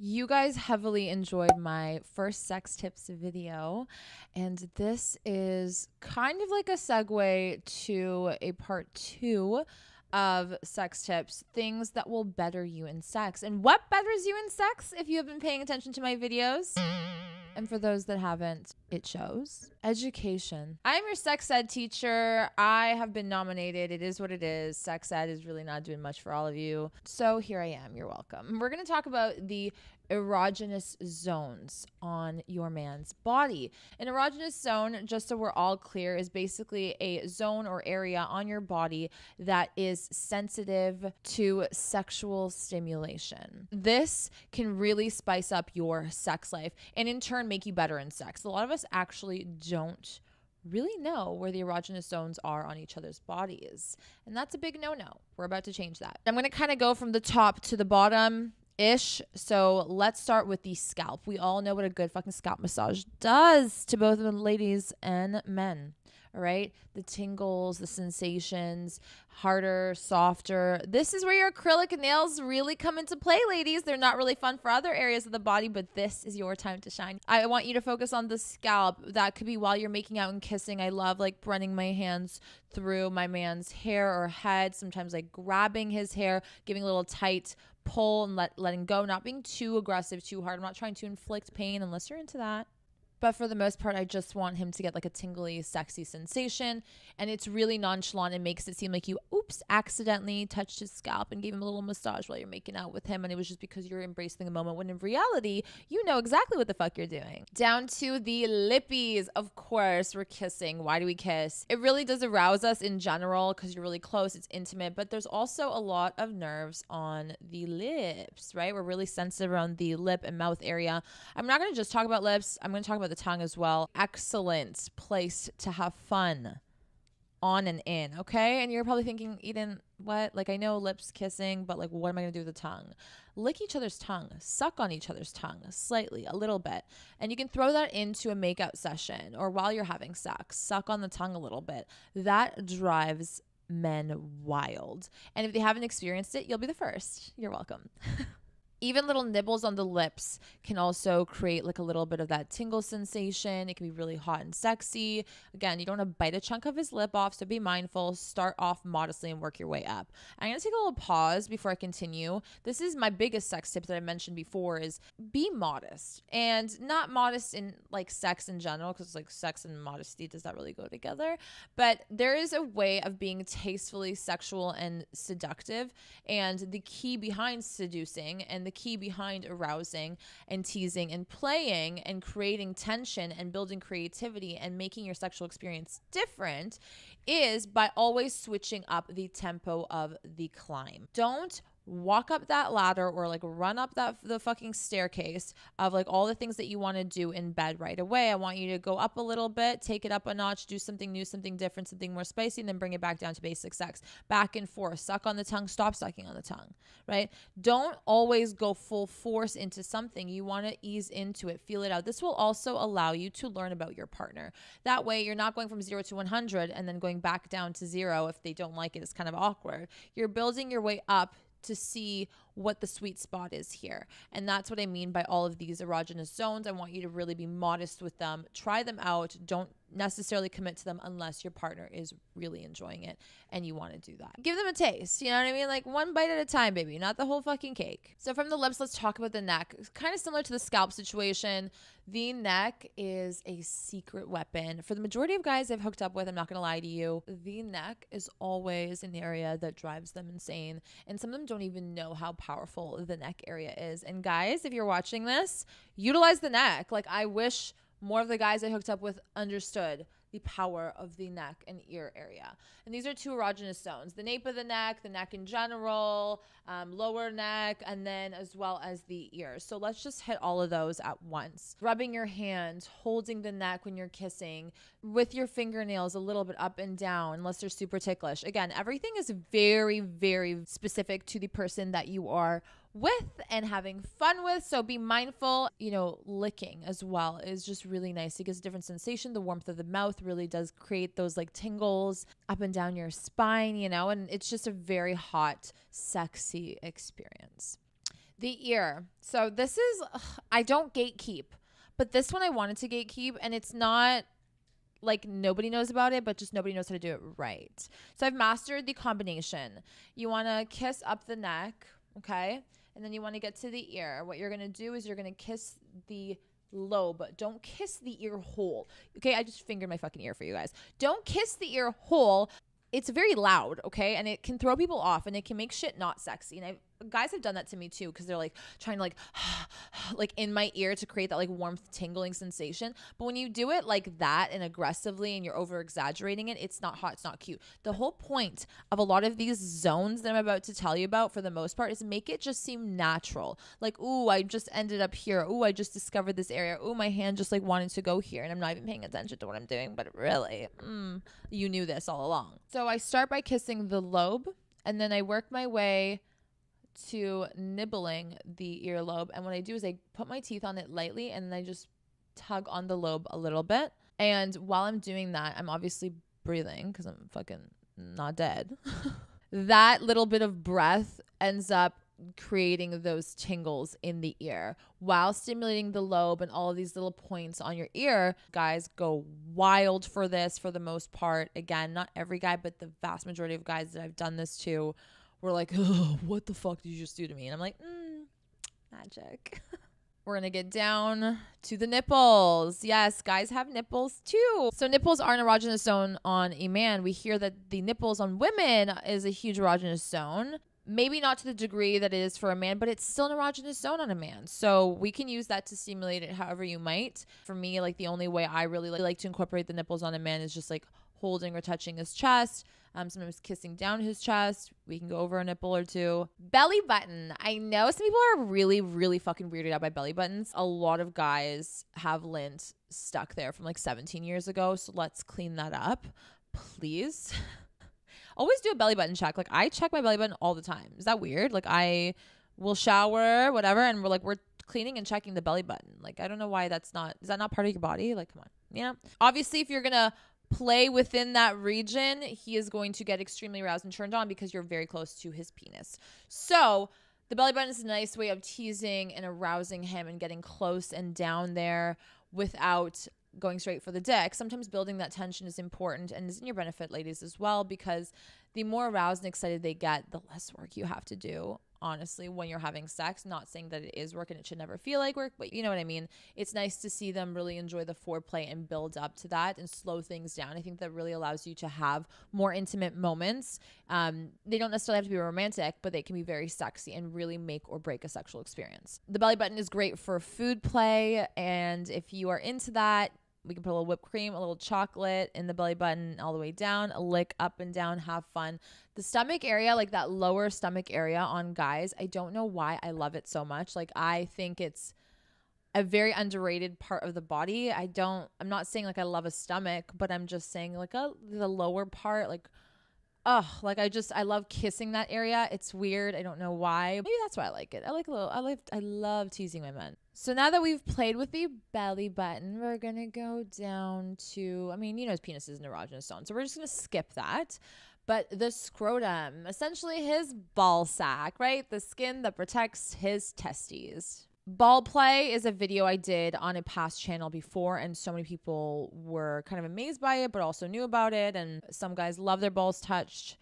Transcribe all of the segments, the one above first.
You guys heavily enjoyed my first sex tips video, and this is kind of like a segue to a part two of sex tips things that will better you in sex. And what betters you in sex if you have been paying attention to my videos? And for those that haven't, it shows. Education. I'm your sex ed teacher. I have been nominated. It is what it is. Sex ed is really not doing much for all of you. So here I am. You're welcome. We're going to talk about the erogenous zones on your man's body. An erogenous zone, just so we're all clear, is basically a zone or area on your body that is sensitive to sexual stimulation. This can really spice up your sex life and in turn make you better in sex. A lot of us actually don't really know where the erogenous zones are on each other's bodies. And that's a big no no. We're about to change that. I'm going to kind of go from the top to the bottom ish. So let's start with the scalp. We all know what a good fucking scalp massage does to both the ladies and men. All right, the tingles, the sensations, harder, softer. This is where your acrylic nails really come into play, ladies. They're not really fun for other areas of the body, but this is your time to shine. I want you to focus on the scalp. That could be while you're making out and kissing. I love like running my hands through my man's hair or head, sometimes like grabbing his hair, giving a little tight pull and let letting go, not being too aggressive, too hard. I'm not trying to inflict pain unless you're into that. But for the most part, I just want him to get like a tingly, sexy sensation. And it's really nonchalant and makes it seem like you, oops, accidentally touched his scalp and gave him a little massage while you're making out with him. And it was just because you're embracing the moment when in reality, you know exactly what the fuck you're doing. Down to the lippies. Of course, we're kissing. Why do we kiss? It really does arouse us in general because you're really close, it's intimate. But there's also a lot of nerves on the lips, right? We're really sensitive around the lip and mouth area. I'm not going to just talk about lips, I'm going to talk about the tongue as well. Excellent place to have fun on and in, okay? And you're probably thinking, Eden, what? Like, I know lips kissing, but like, what am I gonna do with the tongue? Lick each other's tongue, suck on each other's tongue slightly, a little bit. And you can throw that into a makeout session or while you're having sex, suck on the tongue a little bit. That drives men wild. And if they haven't experienced it, you'll be the first. You're welcome. even little nibbles on the lips can also create like a little bit of that tingle sensation. It can be really hot and sexy. Again, you don't want to bite a chunk of his lip off, so be mindful. Start off modestly and work your way up. I'm going to take a little pause before I continue. This is my biggest sex tip that I mentioned before is be modest. And not modest in like sex in general cuz like sex and modesty does not really go together? But there is a way of being tastefully sexual and seductive and the key behind seducing and the key behind arousing and teasing and playing and creating tension and building creativity and making your sexual experience different is by always switching up the tempo of the climb. Don't walk up that ladder or like run up that the fucking staircase of like all the things that you want to do in bed right away. I want you to go up a little bit, take it up a notch, do something new, something different, something more spicy, and then bring it back down to basic sex. Back and forth, suck on the tongue, stop sucking on the tongue, right? Don't always go full force into something. You want to ease into it, feel it out. This will also allow you to learn about your partner. That way, you're not going from zero to 100 and then going back down to zero if they don't like it. It's kind of awkward. You're building your way up to see what the sweet spot is here. And that's what I mean by all of these erogenous zones. I want you to really be modest with them. Try them out. Don't necessarily commit to them unless your partner is really enjoying it and you want to do that. Give them a taste, you know what I mean? Like one bite at a time, baby, not the whole fucking cake. So from the lips, let's talk about the neck. Kind of similar to the scalp situation. The neck is a secret weapon. For the majority of guys I've hooked up with, I'm not going to lie to you, the neck is always an area that drives them insane. And some of them don't even know how powerful the neck area is. And guys, if you're watching this, utilize the neck. Like I wish more of the guys I hooked up with understood the power of the neck and ear area. And these are two erogenous zones the nape of the neck, the neck in general, um, lower neck, and then as well as the ears. So let's just hit all of those at once. Rubbing your hand, holding the neck when you're kissing, with your fingernails a little bit up and down, unless they're super ticklish. Again, everything is very, very specific to the person that you are with and having fun with. So be mindful, you know, licking as well is just really nice. It gives a different sensation. The warmth of the mouth really does create those like tingles up and down your spine, you know, and it's just a very hot, sexy experience. The ear. So this is ugh, I don't gatekeep, but this one I wanted to gatekeep and it's not like nobody knows about it, but just nobody knows how to do it right. So I've mastered the combination. You want to kiss up the neck, okay? And then you want to get to the ear. What you're going to do is you're going to kiss the lobe. Don't kiss the ear hole. Okay, I just fingered my fucking ear for you guys. Don't kiss the ear hole. It's very loud, okay? And it can throw people off and it can make shit not sexy. And I've guys have done that to me too because they're like trying to like like in my ear to create that like warmth tingling sensation. But when you do it like that and aggressively and you're over exaggerating it it's not hot it's not cute. The whole point of a lot of these zones that i'm about to tell you about for the most part is make it just seem natural. Like ooh i just ended up here. Ooh i just discovered this area. Ooh my hand just like wanted to go here and i'm not even paying attention to what i'm doing. But really mm, you knew this all along. So i start by kissing the lobe and then i work my way to nibbling the earlobe. And what I do is I put my teeth on it lightly and then I just tug on the lobe a little bit. And while I'm doing that, I'm obviously breathing because I'm fucking not dead. that little bit of breath ends up creating those tingles in the ear while stimulating the lobe and all of these little points on your ear. Guys go wild for this for the most part. Again, not every guy, but the vast majority of guys that I've done this to were like, oh, what the fuck did you just do to me? And I'm like, mm, magic. We're to get down to the nipples. Yes, guys have nipples too. So nipples are an erogenous zone on a man. We hear that the nipples on women is a huge erogenous zone. Maybe not to the degree that it is for a man, but it's still an erogenous zone on a man. So we can use that to stimulate it however you might. For me, like the only way I really like to incorporate the nipples on a man is just like holding or touching his chest um, sometimes kissing down his chest. We can go over a nipple or two. Belly button. I know some people are really, really fucking weirded out by belly buttons. A lot of guys have lint stuck there from like 17 years ago. So let's clean that up, please. Always do a belly button check. Like I check my belly button all the time. Is that weird? Like I will shower, whatever, and we're like, we're cleaning and checking the belly button. Like, I don't know why that's not, is that not part of your body? Like, come on. You know, obviously, if you're gonna play within that region, he is going to get extremely aroused and turned on because you're very close to his penis. So, the belly button is a nice way of teasing and arousing him and getting close and down there without going straight for the dick. Sometimes building that tension is important and is in your benefit, ladies, as well, because the more aroused and excited they get, the less work you have to do honestly when you're having sex not saying that it is work and it should never feel like work but you know what i mean? It's nice to see them really enjoy the foreplay and build up to that and slow things down. I think that really allows you to have more intimate moments. Um, they don't necessarily have to be romantic but they can be very sexy and really make or break a sexual experience. The belly button is great for food play and if you are into that we can put a little whipped cream, a little chocolate in the belly button all the way down, a lick up and down, have fun. The stomach area, like that lower stomach area on guys, I don't know why I love it so much. Like I think it's a very underrated part of the body. I don't I'm not saying like I love a stomach, but I'm just saying like a the lower part like oh, like I just I love kissing that area. It's weird. I don't know why. Maybe that's why I like it. I like a little I like I love teasing my men. So now that we've played with the belly button, we're gonna go down to I mean, you know his penis is an erogenous zone, so we're just gonna skip that. But the scrotum, essentially his ball sack, right? The skin that protects his testes. Ball play is a video I did on a past channel before, and so many people were kind of amazed by it, but also knew about it. And some guys love their balls touched,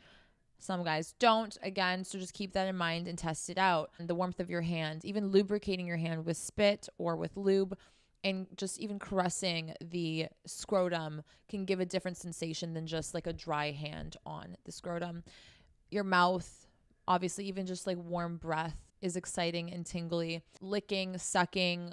some guys don't. Again, so just keep that in mind and test it out. And the warmth of your hand, even lubricating your hand with spit or with lube, and just even caressing the scrotum can give a different sensation than just like a dry hand on the scrotum. Your mouth, obviously, even just like warm breath is exciting and tingly. Licking, sucking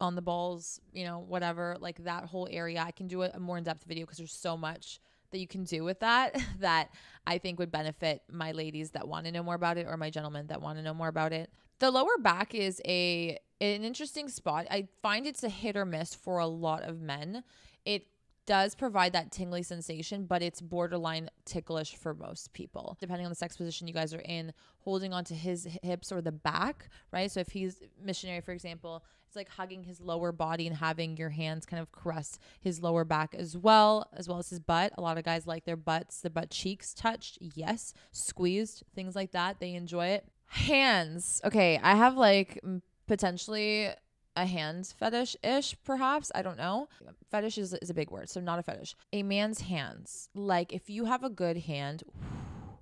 on the balls, you know, whatever, like that whole area. I can do a, more in depth video because there's so much that you can do with that that I think would benefit my ladies that want to know more about it or my gentlemen that want to know more about it. The lower back is a an interesting spot. I find it's a hit or miss for a lot of men. It does provide that tingly sensation, but it's borderline ticklish for most people. Depending on the sex position you guys are in, holding onto his hips or the back, right? So if he's missionary, for example, it's like hugging his lower body and having your hands kind of caress his lower back as well, as well as his butt. A lot of guys like their butts, the butt cheeks touched, yes, squeezed, things like that. They enjoy it Hands. Okay, I have like potentially a hand fetish ish, perhaps. I don't know. Fetish is, is a big word, so not a fetish. A man's hands. Like, if you have a good hand,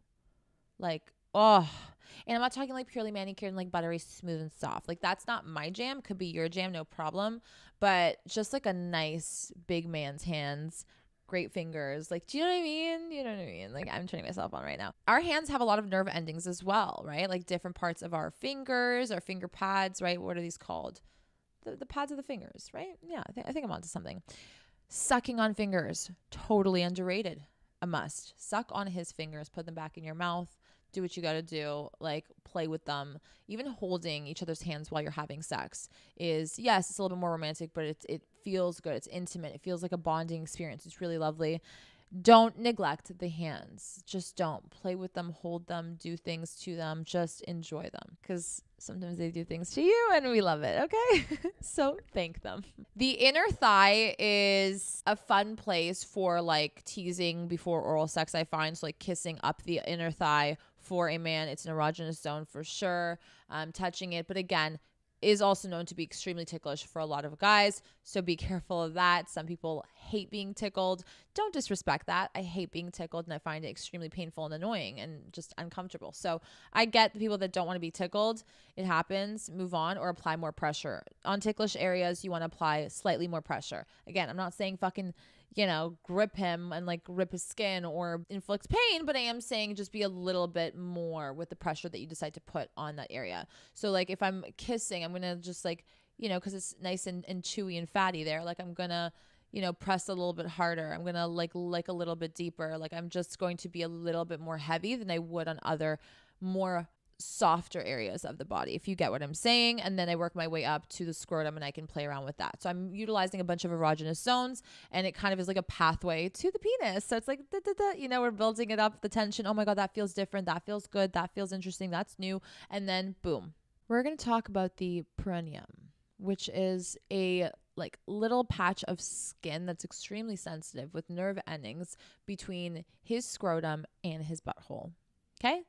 like, oh. And I'm not talking like purely manicured and like buttery smooth and soft. Like, that's not my jam. Could be your jam, no problem. But just like a nice big man's hands great fingers. Like, do you know what I mean? You know what I mean? Like, I'm turning myself on right now. Our hands have a lot of nerve endings as well, right? Like different parts of our fingers, our finger pads, right? What are these called? The, the pads of the fingers, right? Yeah, I, th- I think I'm onto something. Sucking on fingers, totally underrated. A must. Suck on his fingers, put them back in your mouth do what you got to do like play with them even holding each other's hands while you're having sex is yes it's a little bit more romantic but it, it feels good it's intimate it feels like a bonding experience it's really lovely don't neglect the hands. Just don't play with them, hold them, do things to them. Just enjoy them because sometimes they do things to you and we love it. Okay. so thank them. The inner thigh is a fun place for like teasing before oral sex, I find. So, like kissing up the inner thigh for a man, it's an erogenous zone for sure. Um, touching it. But again, is also known to be extremely ticklish for a lot of guys. So be careful of that. Some people hate being tickled. Don't disrespect that. I hate being tickled and I find it extremely painful and annoying and just uncomfortable. So I get the people that don't want to be tickled. It happens. Move on or apply more pressure. On ticklish areas, you want to apply slightly more pressure. Again, I'm not saying fucking you know, grip him and like rip his skin or inflict pain, but I am saying just be a little bit more with the pressure that you decide to put on that area. So, like, if I'm kissing, I'm gonna just like, you know, because it's nice and, and chewy and fatty there, like, I'm gonna, you know, press a little bit harder. I'm gonna like, like a little bit deeper. Like, I'm just going to be a little bit more heavy than I would on other more softer areas of the body, if you get what I'm saying. And then I work my way up to the scrotum and I can play around with that. So I'm utilizing a bunch of erogenous zones and it kind of is like a pathway to the penis. So it's like, da, da, da, you know, we're building it up, the tension. Oh my God, that feels different. That feels good. That feels interesting. That's new. And then boom. We're going to talk about the perineum, which is a like little patch of skin that's extremely sensitive with nerve endings between his scrotum and his butthole. Okay?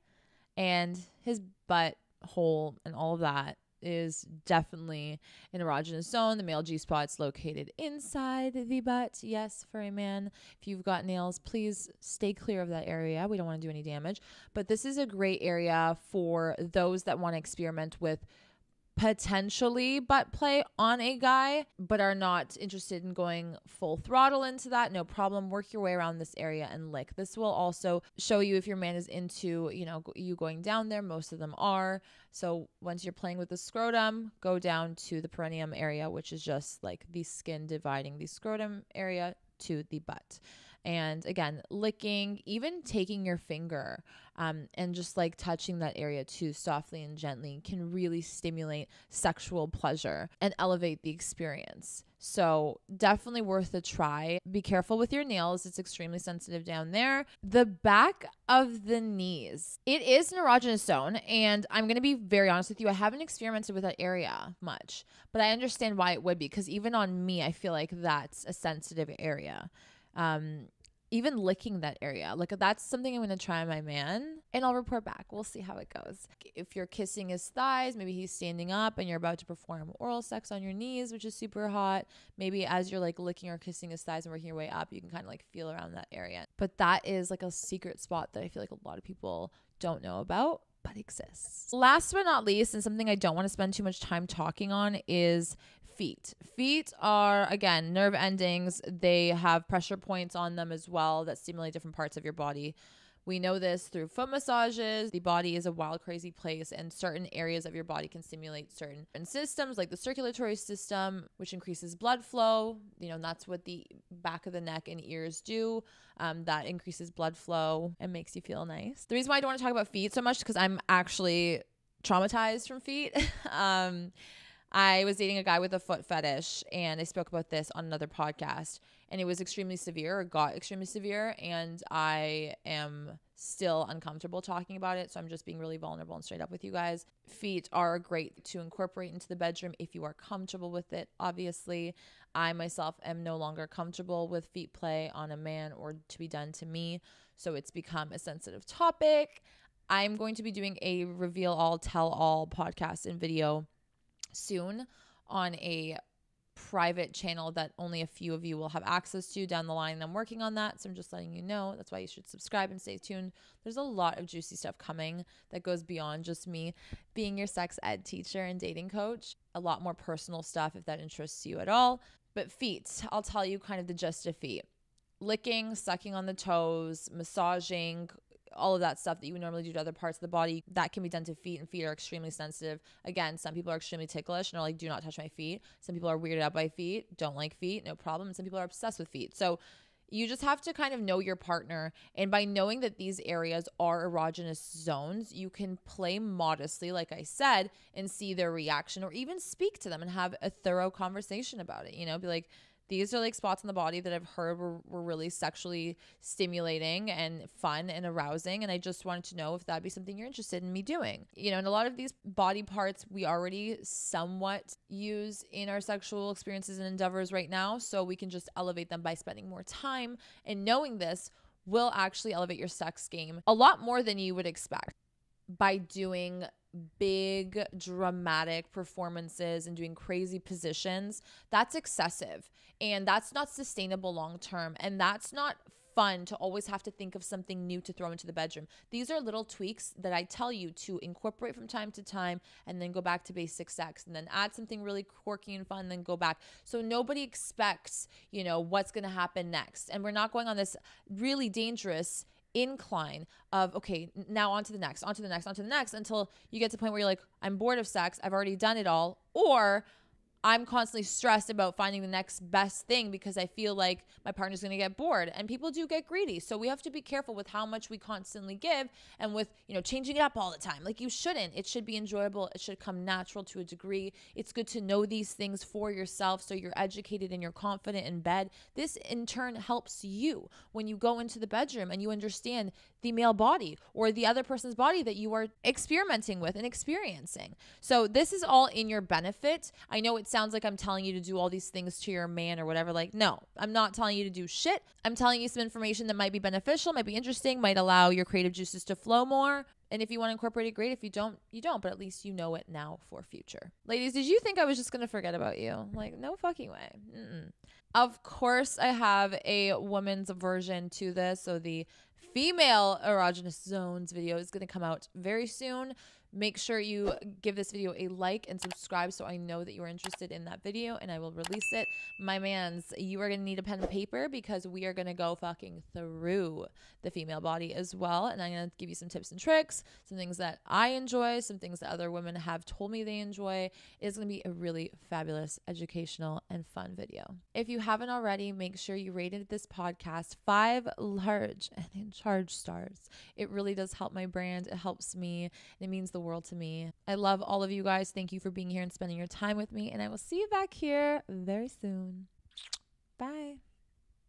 And his butt hole and all of that is definitely an erogenous zone. The male G spot's located inside the butt. Yes, for a man. If you've got nails, please stay clear of that area. We don't want to do any damage. But this is a great area for those that want to experiment with potentially butt play on a guy, but are not interested in going full throttle into that, no problem. Work your way around this area and lick. This will also show you if your man is into, you know, you going down there. Most of them are. So once you're playing with the scrotum, go down to the perineum area, which is just like the skin dividing the scrotum area to the butt. And again, licking, even taking your finger um, and just like touching that area too softly and gently can really stimulate sexual pleasure and elevate the experience. So, definitely worth a try. Be careful with your nails, it's extremely sensitive down there. The back of the knees, it is an erogenous zone. And I'm going to be very honest with you, I haven't experimented with that area much, but I understand why it would be because even on me, I feel like that's a sensitive area um, even licking that area. Like that's something I'm gonna try my man and I'll report back. We'll see how it goes. If you're kissing his thighs, maybe he's standing up and you're about to perform oral sex on your knees, which is super hot. Maybe as you're like licking or kissing his thighs and working your way up, you can kind of like feel around that area. But that is like a secret spot that I feel like a lot of people don't know about but exists. Last but not least, and something I don't want to spend too much time talking on is feet. Feet are, again, nerve endings. They have pressure points on them as well that stimulate different parts of your body. We know this through foot massages. The body is a wild, crazy place, and certain areas of your body can stimulate certain systems, like the circulatory system, which increases blood flow. You know, that's what the back of the neck and ears do. Um, that increases blood flow and makes you feel nice. The reason why I don't want to talk about feet so much because I'm actually traumatized from feet. um, I was dating a guy with a foot fetish, and I spoke about this on another podcast, and it was extremely severe, or got extremely severe, and I am still uncomfortable talking about it. So I'm just being really vulnerable and straight up with you guys. Feet are great to incorporate into the bedroom if you are comfortable with it. Obviously, I myself am no longer comfortable with feet play on a man or to be done to me. So it's become a sensitive topic. I'm going to be doing a reveal all, tell all podcast and video soon on a private channel that only a few of you will have access to down the line. I'm working on that. So I'm just letting you know. That's why you should subscribe and stay tuned. There's a lot of juicy stuff coming that goes beyond just me being your sex ed teacher and dating coach. A lot more personal stuff if that interests you at all. But feet, I'll tell you kind of the gist of feet licking, sucking on the toes, massaging, all of that stuff that you would normally do to other parts of the body that can be done to feet and feet are extremely sensitive. Again some people are extremely ticklish and are like do not touch my feet. Some people are weirded out by feet don't like feet no problem. Some people are obsessed with feet. So you just have to kind of know your partner and by knowing that these areas are erogenous zones you can play modestly like i said and see their reaction or even speak to them and have a thorough conversation about it you know be like these are like spots in the body that I've heard were, were really sexually stimulating and fun and arousing. And I just wanted to know if that'd be something you're interested in me doing. You know, and a lot of these body parts we already somewhat use in our sexual experiences and endeavors right now. So we can just elevate them by spending more time. And knowing this will actually elevate your sex game a lot more than you would expect by doing big dramatic performances and doing crazy positions, that's excessive and that's not sustainable long term. And that's not fun to always have to think of something new to throw into the bedroom. These are little tweaks that I tell you to incorporate from time to time and then go back to basic sex and then add something really quirky and fun, then go back. So nobody expects, you know, what's going to happen next. And we're not going on this really dangerous incline of okay now on to the next on to the next on to the next until you get to the point where you're like i'm bored of sex i've already done it all or I'm constantly stressed about finding the next best thing because I feel like my partner's going to get bored and people do get greedy. So we have to be careful with how much we constantly give and with, you know, changing it up all the time. Like you shouldn't. It should be enjoyable. It should come natural to a degree. It's good to know these things for yourself so you're educated and you're confident in bed. This in turn helps you when you go into the bedroom and you understand the male body or the other person's body that you are experimenting with and experiencing. So this is all in your benefit. I know it sounds like I'm telling you to do all these things to your man or whatever. Like, no, I'm not telling you to do shit. I'm telling you some information that might be beneficial, might be interesting, might allow your creative juices to flow more. And if you want to incorporate it, great. If you don't, you don't. But at least you know it now for future. Ladies, did you think I was just going to forget about you? Like, no fucking way. Mm-mm. Of course, I have a woman's version to this. So the female erogenous zones video is going to come out very soon. Make sure you give this video a like and subscribe so I know that you are interested in that video and I will release it. My mans, you are going to need a pen and paper because we are going to go fucking through the female body as well. And I'm going to give you some tips and tricks, some things that I enjoy, some things that other women have told me they enjoy. It's going to be a really fabulous, educational, and fun video. If you haven't already, make sure you rated this podcast five large and in charge stars. It really does help my brand. It helps me. It means the world to me. I love all of you guys. Thank you for being here and spending your time with me. And I will see you back here very soon. Bye.